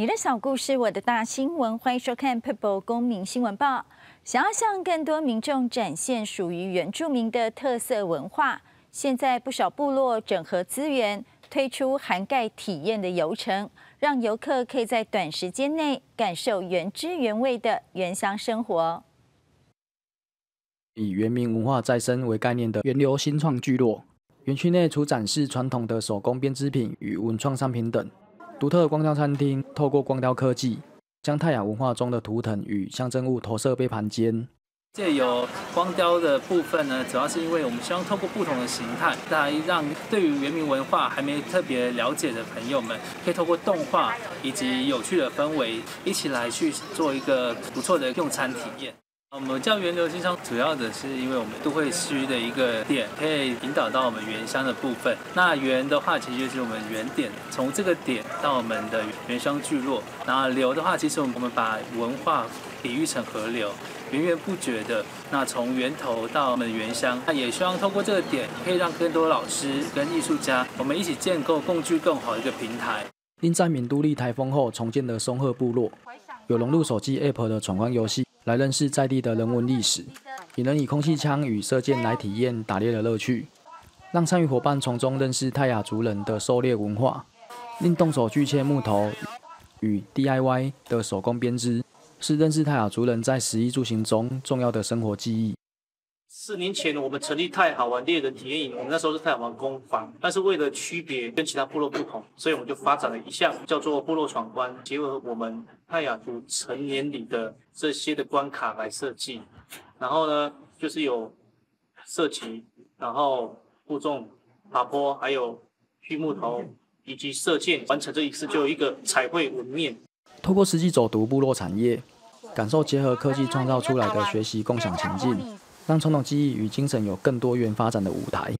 你的小故事，我的大新闻，欢迎收看《Purple 公民新闻报》。想要向更多民众展现属于原住民的特色文化，现在不少部落整合资源，推出涵盖体验的游程，让游客可以在短时间内感受原汁原味的原乡生活。以原民文化再生为概念的源流新创聚落，园区内除展示传统的手工编织品与文创商品等。独特光雕餐厅透过光雕科技，将太阳文化中的图腾与象征物投射杯盘间。借由光雕的部分呢，主要是因为我们希望透过不同的形态，来让对于原民文化还没特别了解的朋友们，可以透过动画以及有趣的氛围，一起来去做一个不错的用餐体验。我们叫源流经商，主要的是因为我们都会区的一个点，可以引导到我们原乡的部分。那源的话，其实就是我们原点，从这个点到我们的原乡聚落。然后流的话，其实我们把文化比喻成河流，源源不绝的。那从源头到我们的原乡，那也希望透过这个点，可以让更多老师跟艺术家，我们一起建构共聚更好一个平台。因在闽都立台风后重建的松鹤部落，有融入手机 App 的闯关游戏。来认识在地的人文历史，也能以空气枪与射箭来体验打猎的乐趣，让参与伙伴从中认识泰雅族人的狩猎文化，令动手锯切木头与 DIY 的手工编织，是认识泰雅族人在食衣住行中重要的生活记忆。四年前，我们成立太好玩猎人体验营，我们那时候是太好玩工坊，但是为了区别跟其他部落不同，所以我们就发展了一项叫做部落闯关，结合我们泰雅族成年礼的这些的关卡来设计。然后呢，就是有射击，然后负重、爬坡，还有锯木头以及射箭，完成这一次就有一个彩绘纹面。透过实际走读部落产业，感受结合科技创造出来的学习共享情境。让传统技艺与精神有更多元发展的舞台。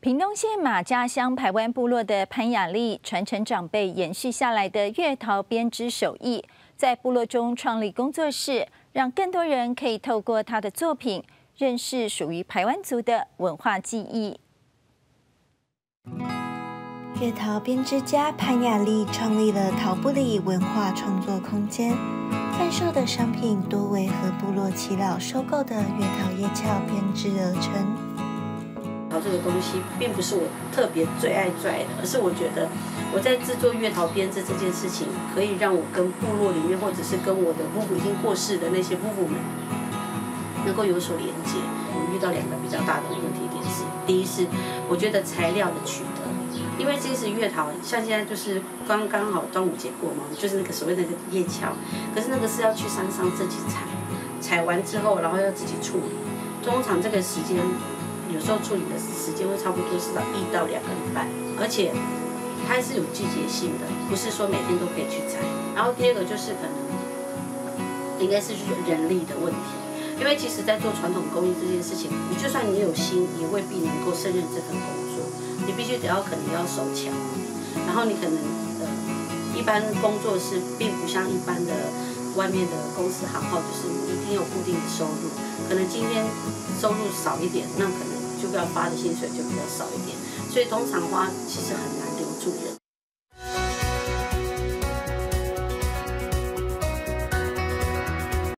屏东县马家乡排湾部落的潘雅丽传承长辈延续下来的月桃编织手艺，在部落中创立工作室，让更多人可以透过她的作品认识属于排湾族的文化记忆。月桃编织家潘雅丽创立了桃布里文化创作空间。贩售的商品多为和部落耆老收购的月桃叶鞘编织而成。桃这个东西并不是我特别最爱最爱的，而是我觉得我在制作月桃编织这件事情，可以让我跟部落里面，或者是跟我的夫妇已经过世的那些夫妇们，能够有所连接。我们遇到两个比较大的问题点是：第一是我觉得材料的取得。因为这是月桃，像现在就是刚刚好端午节过嘛，就是那个所谓的叶鞘，可是那个是要去山上自己采，采完之后，然后要自己处理，通常这个时间，有时候处理的时间会差不多是到一到两个礼拜，而且它是有季节性的，不是说每天都可以去采。然后第二个就是可能应该是人力的问题，因为其实在做传统工艺这件事情，你就算你有心，也未必能够胜任这份工作。你必须得要可能要手巧，然后你可能呃，一般工作是并不像一般的外面的公司行号，就是你一定有固定的收入。可能今天收入少一点，那可能就要发的薪水就比较少一点。所以通常花其实很难留住人。